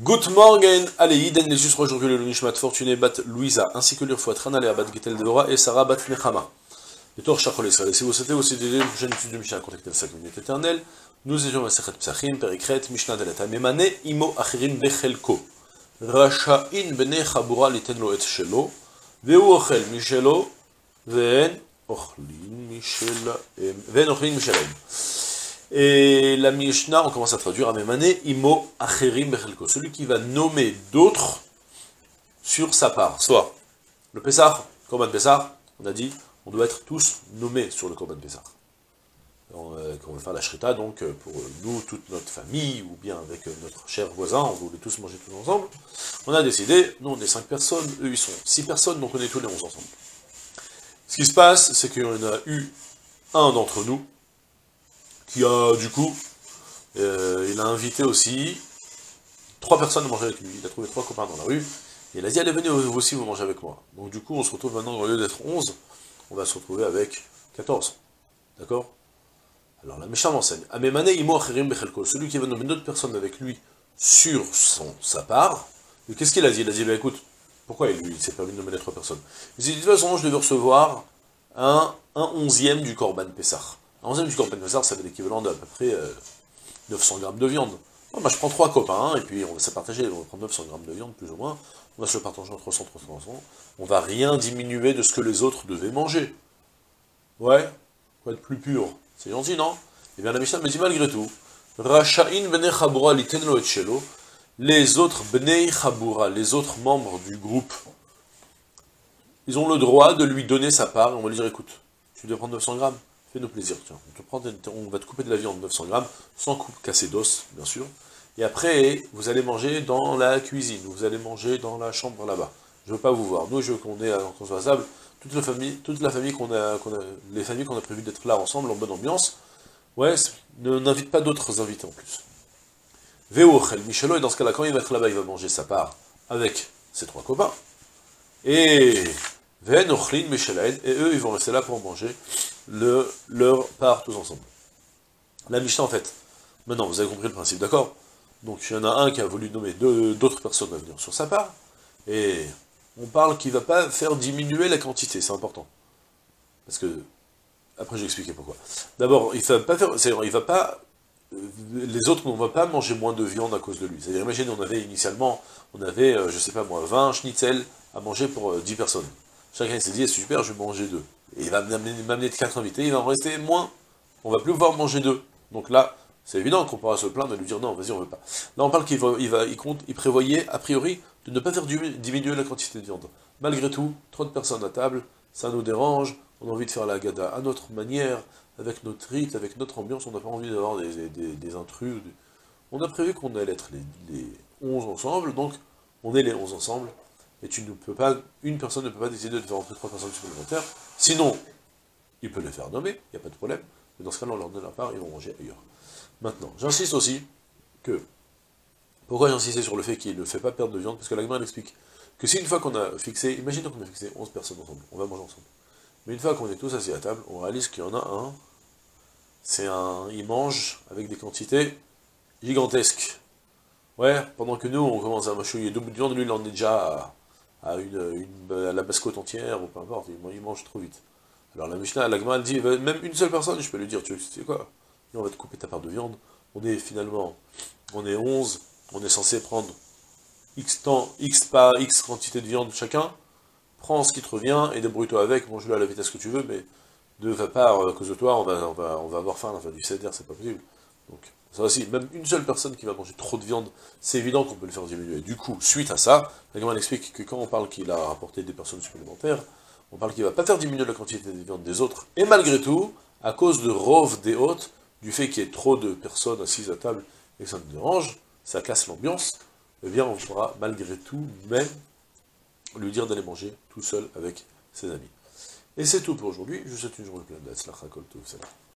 Good morning, allez, Iden, les juste aujourd'hui le Nishmat Fortuné Bat Louisa, ainsi que l'Urfoat Ranale Bat Getel Devorah et Sarah Bat Nechama. Et Tor Shachol Israël, si vous souhaitez aussi des prochaines études de Mishnah, contactez le 5 minutes éternelles. Nous étions à Sechet Psachim, Perikret, Mishnah Delata, Memane, Imo Achirim Bechelko. Rasha'in Bene Chabura Liten Lo Et Shelo, Veu Ochel Mishelo, Ven Ochlin Mishelaem, Ven Ochlin Mishelaem. Et la Mishnah, on commence à traduire, Amemane, Imo Acherim Bechelko, celui qui va nommer d'autres sur sa part. Soit le Pessah, Korban Pessah, on a dit, on doit être tous nommés sur le Korban Pessah. Euh, on va faire la Shrita, donc euh, pour nous, toute notre famille, ou bien avec euh, notre cher voisin, on voulait tous manger tous ensemble. On a décidé, nous on est 5 personnes, eux ils sont 6 personnes, donc on est tous les 11 ensemble. Ce qui se passe, c'est qu'il y en a eu un d'entre nous, qui a, du coup, euh, il a invité aussi trois personnes à manger avec lui. Il a trouvé trois copains dans la rue, et il a dit, allez, venez vous aussi, vous mangez avec moi. Donc du coup, on se retrouve maintenant, au lieu d'être 11, on va se retrouver avec 14. D'accord? Alors la méchante enseigne, Amemane celui qui va nommer d'autres personnes avec lui sur son, sa part, qu'est-ce qu'il a dit? Il a dit, bah, écoute, pourquoi lui, il s'est permis de nommer les trois personnes? Il dit, de toute façon, je devais recevoir un, un onzième du Korban Pessah. Un onzième du Korban Pessah, ça fait l'équivalent d'à peu près euh, 900 grammes de viande. Je prends trois copains, et puis on va se partager, on va prendre 900 grammes de viande, plus ou moins, on va se le partager entre 300, 300, on va rien diminuer de ce que les autres devaient manger. Ouais, quoi être plus pur? C'est gentil, non? Eh bien, la Mishnah me dit malgré tout, litenlo et les autres bnei les autres membres du groupe, ils ont le droit de lui donner sa part, et on va lui dire, écoute, tu dois prendre 900 grammes, fais-nous plaisir, tiens, on, va te couper de la viande 900 grammes, sans coupe cassée d'os, bien sûr, et après, vous allez manger dans la cuisine, vous allez manger dans la chambre là-bas. Je veux pas vous voir. Nous, je veux qu'on est à table, toute la famille, toute la famille qu'on a, les familles qu'on a prévu d'être là ensemble, en bonne ambiance, ouais, ne n'invite pas d'autres invités en plus. Veochel, Michelo, et dans ce cas-là, quand il va être là-bas, il va manger sa part avec ses trois copains. Et et eux, ils vont rester là pour manger le, leur part tous ensemble. La Mishnah, en fait, maintenant, vous avez compris le principe, d'accord? Donc, il y en a un qui a voulu nommer d'autres personnes à venir sur sa part, et on parle qu'il ne va pas faire diminuer la quantité, c'est important. Parce que, après je vais expliquer pourquoi. D'abord, il va pas faire, il va pas, les autres, on ne va pas manger moins de viande à cause de lui. C'est-à-dire, imaginez, on avait initialement, on avait, euh, je sais pas moi, 20 schnitzel à manger pour euh, 10 personnes. Chacun s'est dit, super, je vais manger deux. Et il va m'amener 4 invités, il va en rester moins. On va plus pouvoir manger deux. Donc là, c'est évident qu'on pourra se plaindre et lui dire non, vas-y, on veut pas. Là, on parle qu'il prévoyait, a priori, de ne pas faire diminuer la quantité de viande. Malgré tout, trop de personnes à table, ça nous dérange, on a envie de faire la gada à notre manière, avec notre rite, avec notre ambiance, on n'a pas envie d'avoir des, intrus. On a prévu qu'on allait être les, les 11 ensemble, donc on est les 11 ensemble, et tu ne peux pas, une personne ne peut pas décider de faire entrer trois personnes supplémentaires, sinon, il peut les faire nommer, il n'y a pas de problème, mais dans ce cas-là, on leur donne la part, ils vont manger ailleurs. Maintenant, j'insiste aussi que, pourquoi j'insistais sur le fait qu'il ne fait pas perdre de viande, parce que l'Agman explique que si une fois qu'on a fixé, imaginons qu'on a fixé 11 personnes ensemble, on va manger ensemble, mais une fois qu'on est tous assis à table, on réalise qu'il y en a un, c'est un, il mange avec des quantités gigantesques. Ouais, pendant que nous, on commence à mâchouiller bouts de viande, lui, il en est déjà à, à la bascote entière, ou peu importe, il mange trop vite. Alors la Mishnah, l'Agma, elle dit, même une seule personne, je peux lui dire, tu sais quoi? On va te couper ta part de viande. On est finalement, on est 11, on est censé prendre X temps, X pas, X quantité de viande chacun. Prends ce qui te revient et débrouille-toi avec, mange-le à la vitesse que tu veux, mais ne va pas, à cause de toi, on va, on va, on va avoir faim à la fin du CDR, c'est pas possible. Donc, ça même une seule personne qui va manger trop de viande, c'est évident qu'on peut le faire diminuer. Du coup, suite à ça, la explique que quand on parle qu'il a rapporté des personnes supplémentaires, on parle qu'il va pas faire diminuer la quantité de viande des autres, et malgré tout, à cause de Rov des hôtes, du fait qu'il y ait trop de personnes assises à table et que ça nous dérange, ça casse l'ambiance, eh bien on pourra malgré tout même lui dire d'aller manger tout seul avec ses amis. Et c'est tout pour aujourd'hui, je vous souhaite une journée pleine d'Atzlach tout